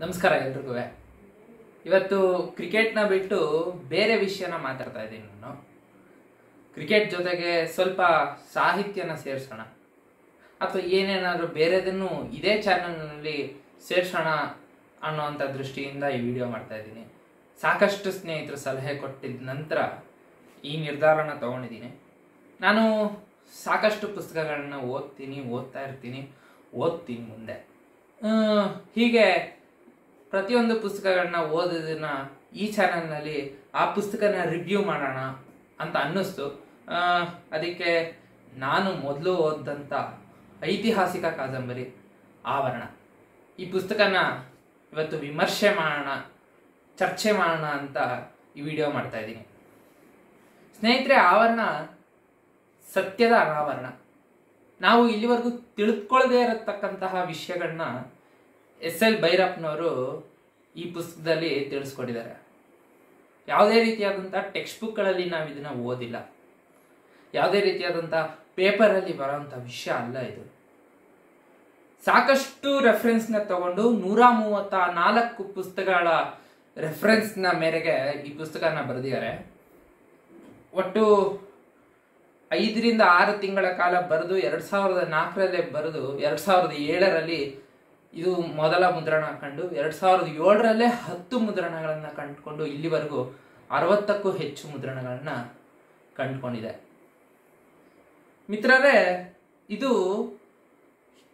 ನಮಸ್ಕಾರ ಎಲ್ರಿಗೂ. ಇವತ್ತು ಕ್ರಿಕೆಟ್ನ ಬಿಟ್ಟು ಬೇರೆ ವಿಷಯನ ಮಾತಾಡ್ತಾ ಇದ್ದೀನಿ ನಾನು. ಕ್ರಿಕೆಟ್ ಜೊತೆಗೆ ಸ್ವಲ್ಪ ಸಾಹಿತ್ಯನ ಸೇರಿಸೋಣ. ಅಥವಾ ಏನೇನಾದರೂ ಬೇರೆದನ್ನು ಇದೇ ಚಾನಲ್ನಲ್ಲಿ ಸೇರಿಸೋಣ ಅನ್ನೋವಂಥ ದೃಷ್ಟಿಯಿಂದ ಈ ವಿಡಿಯೋ ಮಾಡ್ತಾ ಇದ್ದೀನಿ. ಸಾಕಷ್ಟು ಸ್ನೇಹಿತರು ಸಲಹೆ ಕೊಟ್ಟಿದ ನಂತರ ಈ ನಿರ್ಧಾರನ ತಗೊಂಡಿದ್ದೀನಿ. ನಾನು ಸಾಕಷ್ಟು ಪುಸ್ತಕಗಳನ್ನ ಓದ್ತೀನಿ, ಓದ್ತಾ ಇರ್ತೀನಿ, ಓದ್ತೀನಿ ಮುಂದೆ. ಹೀಗೆ ಪ್ರತಿಯೊಂದು ಪುಸ್ತಕಗಳನ್ನ ಓದೋದನ್ನ ಈ ಚಾನಲ್ನಲ್ಲಿ ಆ ಪುಸ್ತಕನ ರಿವ್ಯೂ ಮಾಡೋಣ ಅಂತ ಅನ್ನಿಸ್ತು. ಅದಕ್ಕೆ ನಾನು ಮೊದಲು ಓದಂಥ ಐತಿಹಾಸಿಕ ಕಾದಂಬರಿ ಆವರಣ. ಈ ಪುಸ್ತಕನ ಇವತ್ತು ವಿಮರ್ಶೆ ಮಾಡೋಣ, ಚರ್ಚೆ ಮಾಡೋಣ ಅಂತ ಈ ವಿಡಿಯೋ ಮಾಡ್ತಾ ಇದ್ದೀನಿ. ಸ್ನೇಹಿತರೆ, ಆವರಣ ಸತ್ಯದ ಅನಾವರಣ. ನಾವು ಇಲ್ಲಿವರೆಗೂ ತಿಳಿದುಕೊಳ್ಳದೇ ಇರತಕ್ಕಂತಹ ವಿಷಯಗಳನ್ನ ಎಸ್ ಎಲ್ ಭೈರಪ್ಪನವರು ಈ ಪುಸ್ತಕದಲ್ಲಿ ತಿಳಿಸ್ಕೊಟ್ಟಿದ್ದಾರೆ. ಯಾವುದೇ ರೀತಿಯಾದಂಥ ಟೆಕ್ಸ್ಟ್ ಬುಕ್ಗಳಲ್ಲಿ ನಾವು ಇದನ್ನ ಓದಿಲ್ಲ. ಯಾವುದೇ ರೀತಿಯಾದಂಥ ಪೇಪರಲ್ಲಿ ಬರೋಂಥ ವಿಷಯ ಅಲ್ಲ ಇದು. ಸಾಕಷ್ಟು ರೆಫರೆನ್ಸ್ನ ತಗೊಂಡು ನೂರ ಮೂವತ್ತ ನಾಲ್ಕು ಪುಸ್ತಕಗಳ ರೆಫರೆನ್ಸ್ನ ಮೇರೆಗೆ ಈ ಪುಸ್ತಕನ ಬರೆದಿದ್ದಾರೆ. ಒಟ್ಟು ಐದರಿಂದ ಆರು ತಿಂಗಳ ಕಾಲ ಬರೆದು ಎರಡು ಸಾವಿರದ ನಾಲ್ಕರಲ್ಲೇ ಬರೆದು ಎರಡು ಸಾವಿರದ ಏಳರಲ್ಲಿ ಇದು ಮೊದಲ ಮುದ್ರಣ ಕಂಡು ಎರಡ್ ಸಾವಿರದ ಏಳರಲ್ಲೇ ಹತ್ತು ಮುದ್ರಣಗಳನ್ನು ಕಂಡುಕೊಂಡು ಇಲ್ಲಿವರೆಗೂ ಅರವತ್ತಕ್ಕೂ ಹೆಚ್ಚು ಮುದ್ರಣಗಳನ್ನ ಕಂಡುಕೊಂಡಿದೆ. ಮಿತ್ರರೇ, ಇದು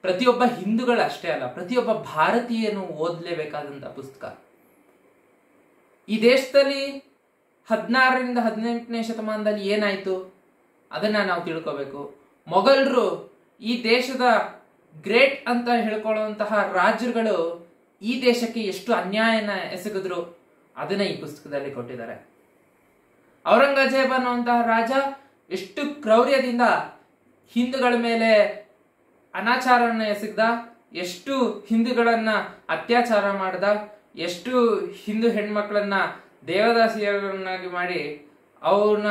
ಪ್ರತಿಯೊಬ್ಬ ಹಿಂದೂಗಳಷ್ಟೇ ಅಲ್ಲ, ಪ್ರತಿಯೊಬ್ಬ ಭಾರತೀಯನು ಓದಲೇಬೇಕಾದಂತ ಪುಸ್ತಕ. ಈ ದೇಶದಲ್ಲಿ ಹದಿನಾರರಿಂದ ಹದಿನೆಂಟನೇ ಶತಮಾನದಲ್ಲಿ ಏನಾಯ್ತು? ಅದನ್ನ ನಾವು ತಿಳ್ಕೋಬೇಕು. ಮೊಘಲರು ಈ ದೇಶದ ಗ್ರೇಟ್ ಅಂತ ಹೇಳ್ಕೊಳ್ಳುವಂತಹ ರಾಜರುಗಳು ಈ ದೇಶಕ್ಕೆ ಎಷ್ಟು ಅನ್ಯಾಯನ ಎಸಗಿದ್ರು ಅದನ್ನ ಈ ಪುಸ್ತಕದಲ್ಲಿ ಕೊಟ್ಟಿದ್ದಾರೆ. ಔರಂಗಜೇಬ್ ಅನ್ನುವಂತಹ ರಾಜ ಎಷ್ಟು ಕ್ರೌರ್ಯದಿಂದ ಹಿಂದೂಗಳ ಮೇಲೆ ಅನಾಚಾರವನ್ನು ಎಸಗ್ದ, ಎಷ್ಟು ಹಿಂದೂಗಳನ್ನ ಅತ್ಯಾಚಾರ ಮಾಡ್ದ, ಎಷ್ಟು ಹಿಂದೂ ಹೆಣ್ಮಕ್ಳನ್ನ ದೇವದಾಸಿಯರನ್ನಾಗಿ ಮಾಡಿ ಅವನ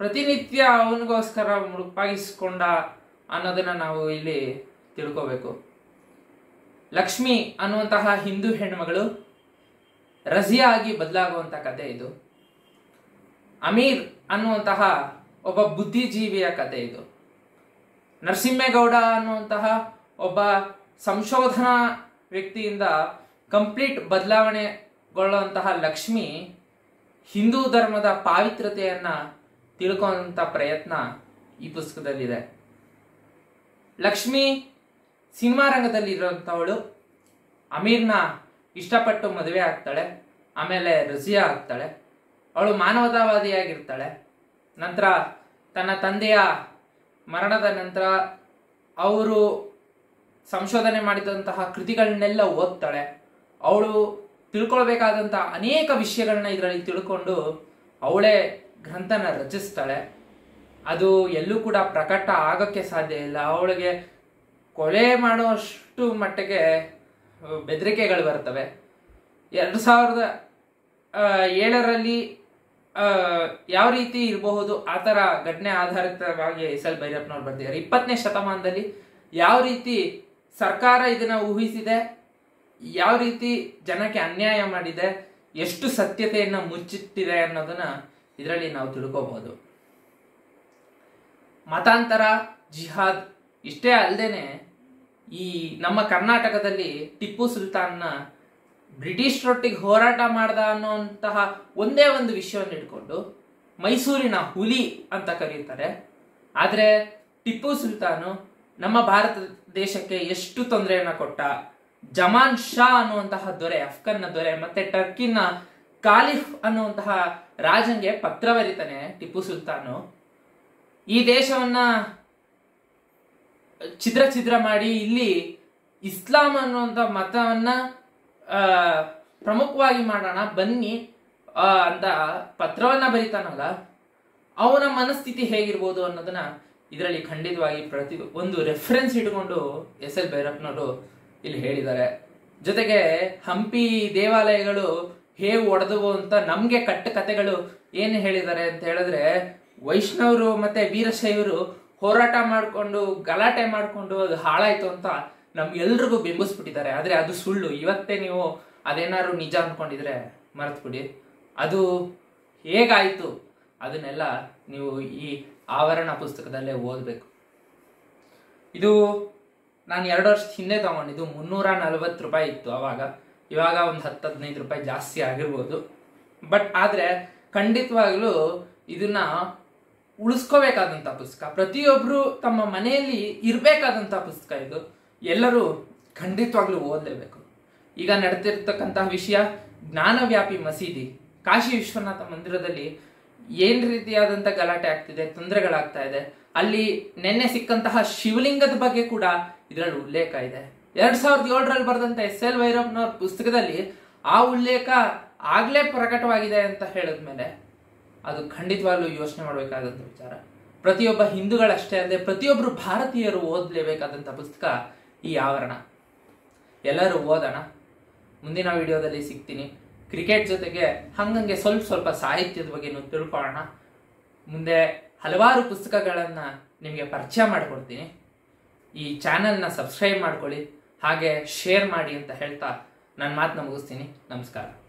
ಪ್ರತಿನಿತ್ಯ ಅವನಿಗೋಸ್ಕರ ಮುಡುಪಾಗಿಸ್ಕೊಂಡ ಅನ್ನೋದನ್ನ ನಾವು ಇಲ್ಲಿ ತಿಳ್ಕೋಬೇಕು. ಲಕ್ಷ್ಮಿ ಅನ್ನುವಂತಹ ಹಿಂದೂ ಹೆಣ್ಮಗಳು ರಜಿಯಾ ಆಗಿ ಬದಲಾಗುವಂತ ಕತೆ ಇದು. ಅಮೀರ್ ಅನ್ನುವಂತಹ ಒಬ್ಬ ಬುದ್ಧಿಜೀವಿಯ ಕತೆ ಇದು. ನರಸಿಂಹೇಗೌಡ ಅನ್ನುವಂತಹ ಒಬ್ಬ ಸಂಶೋಧನಾ ವ್ಯಕ್ತಿಯಿಂದ ಕಂಪ್ಲೀಟ್ ಬದಲಾವಣೆಗೊಳ್ಳುವಂತಹ ಲಕ್ಷ್ಮಿ ಹಿಂದೂ ಧರ್ಮದ ಪಾವಿತ್ರತೆಯನ್ನ ತಿಳ್ಕೊಂತ ಪ್ರಯತ್ನ ಈ ಪುಸ್ತಕದಲ್ಲಿದೆ. ಲಕ್ಷ್ಮಿ ಸಿನಿಮಾ ರಂಗದಲ್ಲಿ ಇರುವಂತವಳು ಅಮೀರ್ನ ಇಷ್ಟಪಟ್ಟು ಮದುವೆ ಆಗ್ತಾಳೆ. ಆಮೇಲೆ ರಜಿಯಾ ಆಗ್ತಾಳೆ. ಅವಳು ಮಾನವತಾವಾದಿಯಾಗಿರ್ತಾಳೆ. ನಂತರ ತನ್ನ ತಂದೆಯ ಮರಣದ ನಂತರ ಅವರು ಸಂಶೋಧನೆ ಮಾಡಿದಂತಹ ಕೃತಿಗಳನ್ನೆಲ್ಲ ಓದ್ತಾಳೆ. ಅವಳು ತಿಳ್ಕೊಳ್ಬೇಕಾದಂತಹ ಅನೇಕ ವಿಷಯಗಳನ್ನ ಇದರಲ್ಲಿ ತಿಳ್ಕೊಂಡು ಅವಳೇ ಗ್ರಂಥನ ರಚಿಸ್ತಾಳೆ. ಅದು ಎಲ್ಲೂ ಕೂಡ ಪ್ರಕಟ ಆಗಕ್ಕೆ ಸಾಧ್ಯ ಇಲ್ಲ. ಅವಳಿಗೆ ಕೊಲೆ ಮಾಡುವಷ್ಟು ಮಟ್ಟಿಗೆ ಬೆದರಿಕೆಗಳು ಬರ್ತವೆ. ಎರಡು ಸಾವಿರದ ಏಳರಲ್ಲಿ ಯಾವ ರೀತಿ ಇರಬಹುದು, ಆ ಥರ ಘಟನೆ ಆಧಾರಿತವಾಗಿ ಎಸ್ ಎಲ್ ಭೈರಪ್ಪನವ್ರು ಬರ್ತಿದ್ದಾರೆ ಇಪ್ಪತ್ತನೇ ಶತಮಾನದಲ್ಲಿ ಯಾವ ರೀತಿ ಸರ್ಕಾರ ಇದನ್ನು ಊಹಿಸಿದೆ, ಯಾವ ರೀತಿ ಜನಕ್ಕೆ ಅನ್ಯಾಯ ಮಾಡಿದೆ, ಎಷ್ಟು ಸತ್ಯತೆಯನ್ನು ಮುಚ್ಚಿಟ್ಟಿದೆ ಅನ್ನೋದನ್ನ ಇದರಲ್ಲಿ ನಾವು ತಿಳ್ಕೋಬಹುದು ಮತಾಂತರ, ಜಿಹಾದ್ ಇಷ್ಟೇ ಅಲ್ಲದೇನೆ ಈ ನಮ್ಮ ಕರ್ನಾಟಕದಲ್ಲಿ ಟಿಪ್ಪು ಸುಲ್ತಾನ್ನ ಬ್ರಿಟಿಷರೊಟ್ಟಿಗೆ ಹೋರಾಟ ಮಾಡ್ದ ಅನ್ನೋಂತಹ ಒಂದೇ ಒಂದು ವಿಷಯವನ್ನು ಇಟ್ಕೊಂಡು ಮೈಸೂರಿನ ಹುಲಿ ಅಂತ ಕರೀತಾರೆ. ಆದರೆ ಟಿಪ್ಪು ಸುಲ್ತಾನು ನಮ್ಮ ಭಾರತ ದೇಶಕ್ಕೆ ಎಷ್ಟು ತೊಂದರೆಯನ್ನು ಕೊಟ್ಟ, ಜಮಾನ್ ಶಾ ಅನ್ನುವಂತಹ ದೊರೆ, ಅಫ್ಘನ್ನ ದೊರೆ, ಮತ್ತೆ ಟರ್ಕಿನ ಕಾಲಿಫ್ ಅನ್ನುವಂತಹ ರಾಜಂಗೆ ಪತ್ರ ಬರೀತಾನೆ ಟಿಪ್ಪು ಸುಲ್ತಾನು. ಈ ದೇಶವನ್ನ ಛಿದ್ರ ಛಿದ್ರ ಮಾಡಿ ಇಲ್ಲಿ ಇಸ್ಲಾಂ ಅನ್ನುವಂಥ ಮತವನ್ನ ಪ್ರಮುಖವಾಗಿ ಮಾಡೋಣ, ಬನ್ನಿ ಅಂತ ಪತ್ರವನ್ನ ಬರೀತಾನಲ್ಲ, ಅವನ ಮನಸ್ಥಿತಿ ಹೇಗಿರ್ಬೋದು ಅನ್ನೋದನ್ನ ಇದರಲ್ಲಿ ಖಂಡಿತವಾಗಿ ಪ್ರತಿ ಒಂದು ರೆಫರೆನ್ಸ್ ಇಟ್ಕೊಂಡು ಎಸ್ ಎಲ್ ಭೈರಪ್ಪನವರು ಇಲ್ಲಿ ಹೇಳಿದ್ದಾರೆ. ಜೊತೆಗೆ ಹಂಪಿ ದೇವಾಲಯಗಳು ಹೇಗೆ ಒಡೆದವು ಅಂತ ನಮ್ಗೆ ಕಟ್ಟ ಕತೆಗಳು ಏನು ಹೇಳಿದ್ದಾರೆ ಅಂತ ಹೇಳಿದ್ರೆ ವೈಷ್ಣವರು ಮತ್ತೆ ವೀರಶೈವರು ಹೋರಾಟ ಮಾಡಿಕೊಂಡು, ಗಲಾಟೆ ಮಾಡಿಕೊಂಡು ಅದು ಹಾಳಾಯ್ತು ಅಂತ ನಮ್ ಎಲ್ರಿಗೂ ಬಿಂಬಿಸ್ಬಿಟ್ಟಿದ್ದಾರೆ. ಆದ್ರೆ ಅದು ಸುಳ್ಳು. ಇವತ್ತೇ ನೀವು ಅದೇನಾದ್ರು ನಿಜ ಅನ್ಕೊಂಡಿದ್ರೆ ಮರೆತ್ಬಿಡಿ. ಅದು ಹೇಗಾಯ್ತು ಅದನ್ನೆಲ್ಲ ನೀವು ಈ ಆವರಣ ಪುಸ್ತಕದಲ್ಲೇ ಓದಬೇಕು. ಇದು ನಾನು ಎರಡು ವರ್ಷದ ಹಿಂದೆ ತಗೊಂಡಿದ್ದು. ಮುನ್ನೂರ ನಲವತ್ತು ರೂಪಾಯಿ ಇತ್ತು ಅವಾಗ. ಇವಾಗ ಒಂದು ಹತ್ತು ಹದಿನೈದು ರೂಪಾಯಿ ಜಾಸ್ತಿ ಆಗಿರ್ಬೋದು. ಬಟ್ ಆದರೆ ಖಂಡಿತವಾಗ್ಲೂ ಇದನ್ನ ಉಳಿಸ್ಕೋಬೇಕಾದಂಥ ಪುಸ್ತಕ. ಪ್ರತಿಯೊಬ್ಬರು ತಮ್ಮ ಮನೆಯಲ್ಲಿ ಇರಬೇಕಾದಂಥ ಪುಸ್ತಕ ಇದು. ಎಲ್ಲರೂ ಖಂಡಿತವಾಗ್ಲೂ ಓದಲೇಬೇಕು ಈಗ ನಡೆದಿರ್ತಕ್ಕಂತಹ ವಿಷಯ ಜ್ಞಾನವ್ಯಾಪಿ ಮಸೀದಿ. ಕಾಶಿ ವಿಶ್ವನಾಥ ಮಂದಿರದಲ್ಲಿ ಏನ್ ರೀತಿಯಾದಂಥ ಗಲಾಟೆ ಆಗ್ತಿದೆ, ತೊಂದರೆಗಳಾಗ್ತಾ ಇದೆ, ಅಲ್ಲಿ ನಿನ್ನೆ ಸಿಕ್ಕಂತಹ ಶಿವಲಿಂಗದ ಬಗ್ಗೆ ಕೂಡ ಇದರಲ್ಲಿ ಉಲ್ಲೇಖ ಇದೆ. ಎರಡ್ ಸಾವಿರದ ಏಳರಲ್ಲಿ ಬರೆದಂತ ಎಸ್ ಎಲ್ ಭೈರಪ್ಪನವ್ರ ಪುಸ್ತಕದಲ್ಲಿ ಆ ಉಲ್ಲೇಖ ಆಗ್ಲೇ ಪ್ರಕಟವಾಗಿದೆ ಅಂತ ಹೇಳಿದ್ಮೇಲೆ ಅದು ಖಂಡಿತವಾಗ್ಲೂ ಯೋಚನೆ ಮಾಡಬೇಕಾದಂಥ ವಿಚಾರ. ಪ್ರತಿಯೊಬ್ಬ ಹಿಂದೂಗಳಷ್ಟೇ ಅಲ್ಲದೆ ಪ್ರತಿಯೊಬ್ಬರು ಭಾರತೀಯರು ಓದಲೇಬೇಕಾದಂಥ ಪುಸ್ತಕ ಈ ಆವರಣ. ಎಲ್ಲರೂ ಓದೋಣ. ಮುಂದಿನ ವಿಡಿಯೋದಲ್ಲಿ ಸಿಗ್ತೀನಿ. ಕ್ರಿಕೆಟ್ ಜೊತೆಗೆ ಹಂಗಂಗೆ ಸ್ವಲ್ಪ ಸ್ವಲ್ಪ ಸಾಹಿತ್ಯದ ಬಗ್ಗೆನೂ ತಿಳ್ಕೊಳ್ಳೋಣ. ಮುಂದೆ ಹಲವಾರು ಪುಸ್ತಕಗಳನ್ನು ನಿಮಗೆ ಪರಿಚಯ ಮಾಡಿಕೊಡ್ತೀನಿ. ಈ ಚಾನಲ್ನ ಸಬ್ಸ್ಕ್ರೈಬ್ ಮಾಡ್ಕೊಳ್ಳಿ. ಹಾಗೆ ಶೇರ್ ಮಾಡಿ ಅಂತ ಹೇಳ್ತಾ ನನ್ನ ಮಾತನ್ನ ಮುಗಿಸ್ತೀನಿ. ನಮಸ್ಕಾರ.